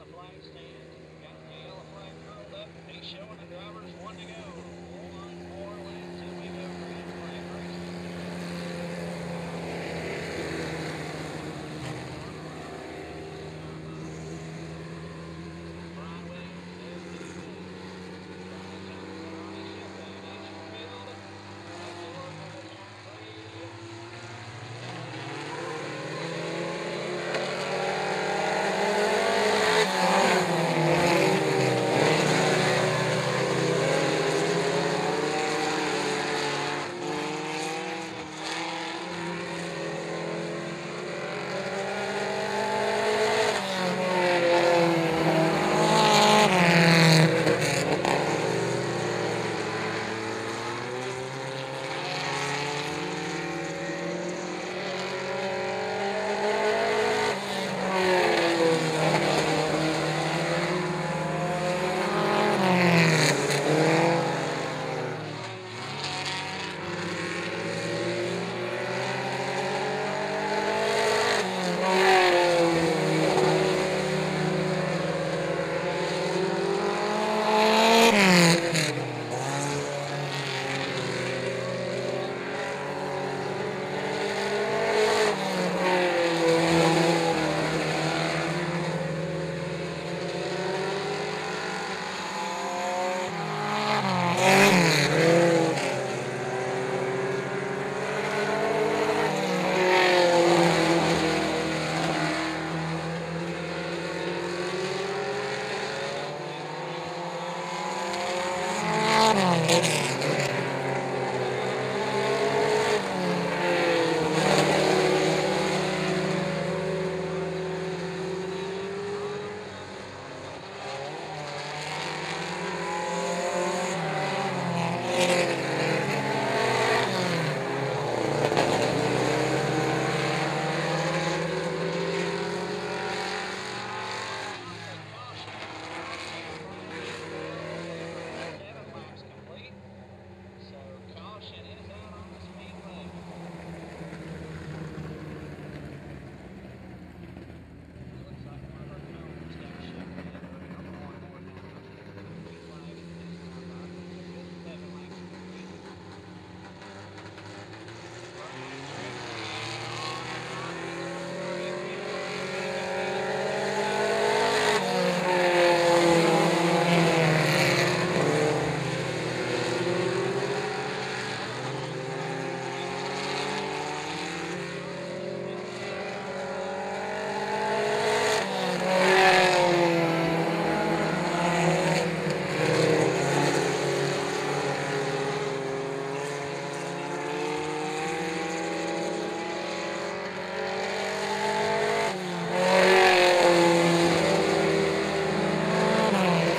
on the flag stand. Got a tail, a flag curled up, eight showing, and drivers one to go.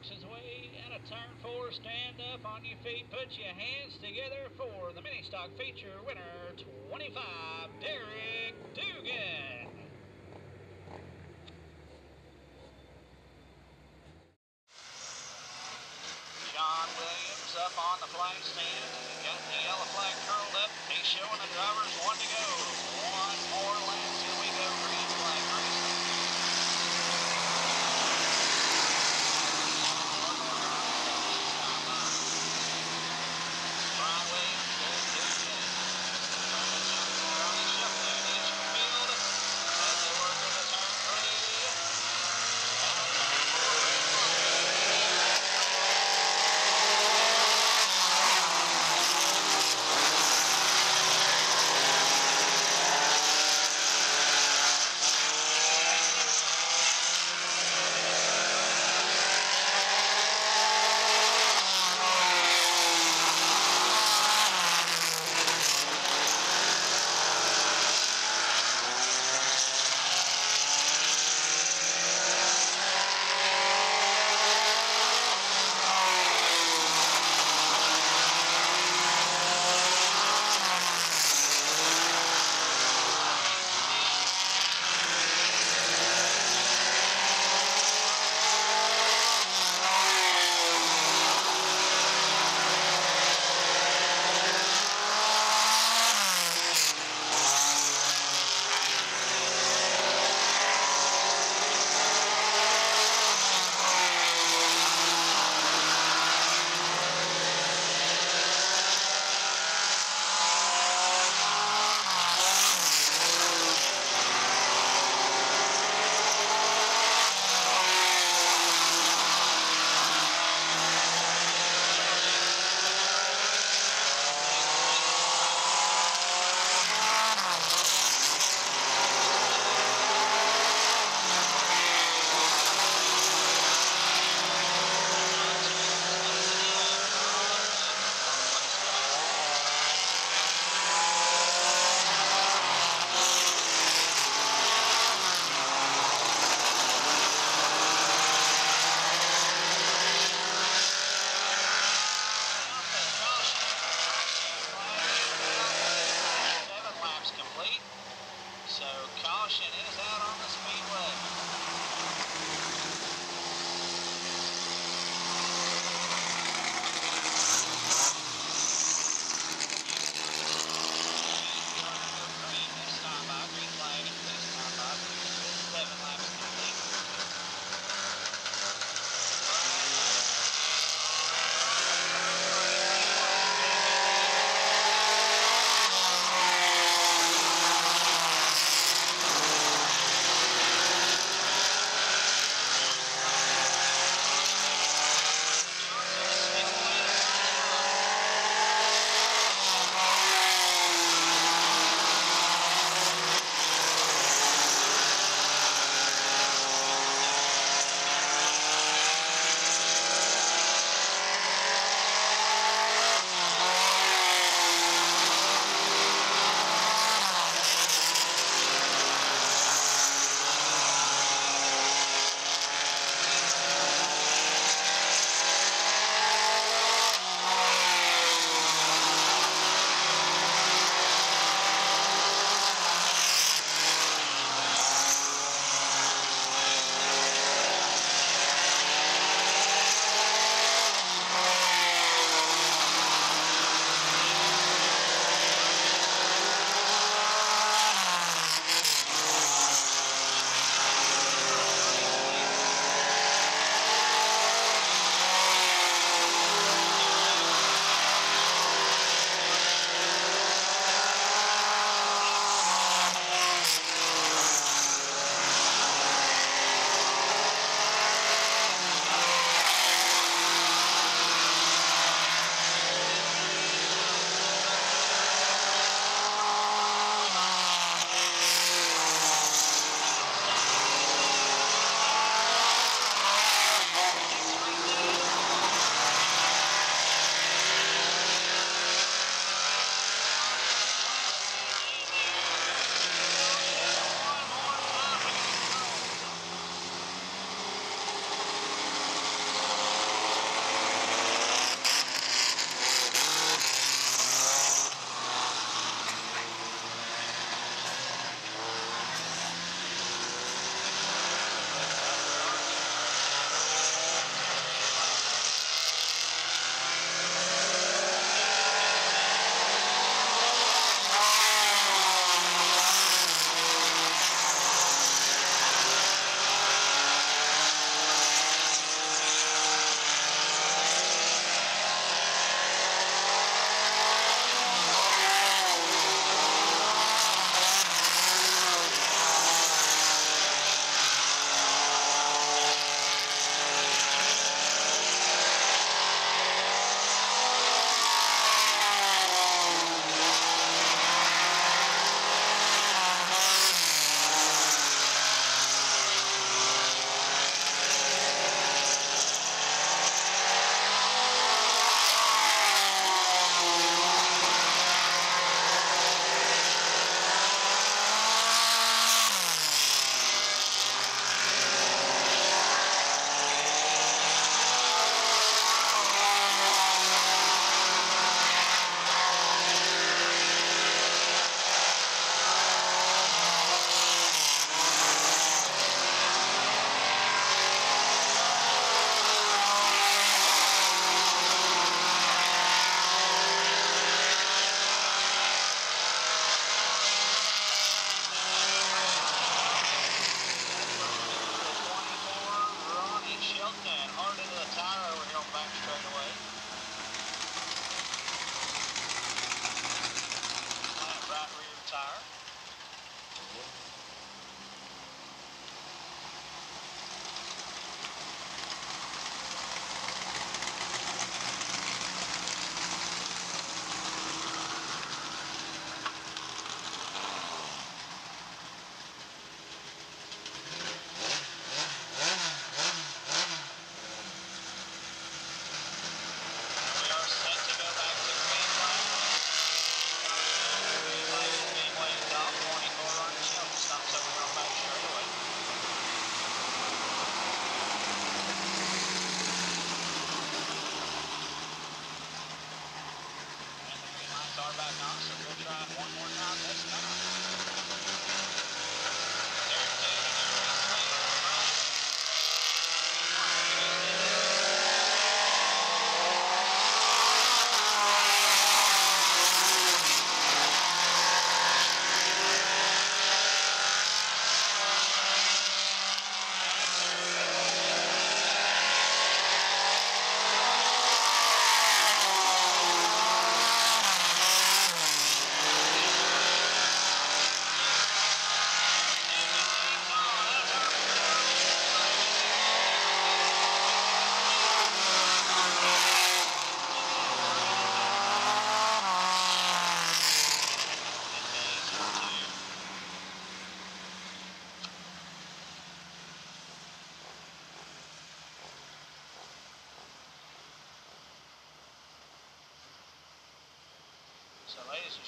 works his way out of turn four, stand up on your feet, put your hands together for the mini stock feature winner, 25, Derek Dugan. John Williams up on the flag stand, got the yellow flag curled up. He's showing the drivers one to go. One more lap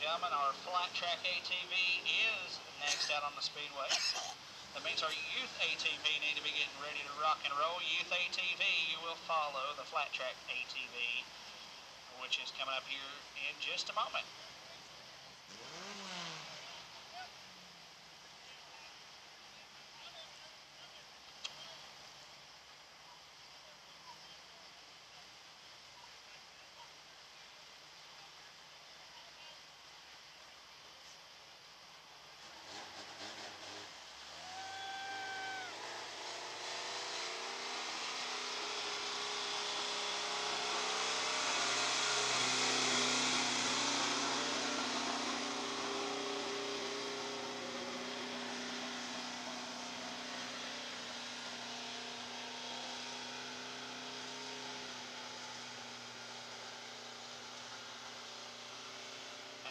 gentlemen, our flat track ATV is next out on the speedway. That means our youth ATV need to be getting ready to rock and roll. Youth ATV you will follow the flat track ATV, which is coming up here in just a moment.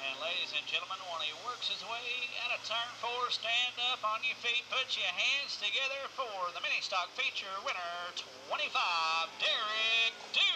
And ladies and gentlemen, while he works his way out of turn four, stand up on your feet, put your hands together for the mini stock feature winner, 25, Derek Dugan.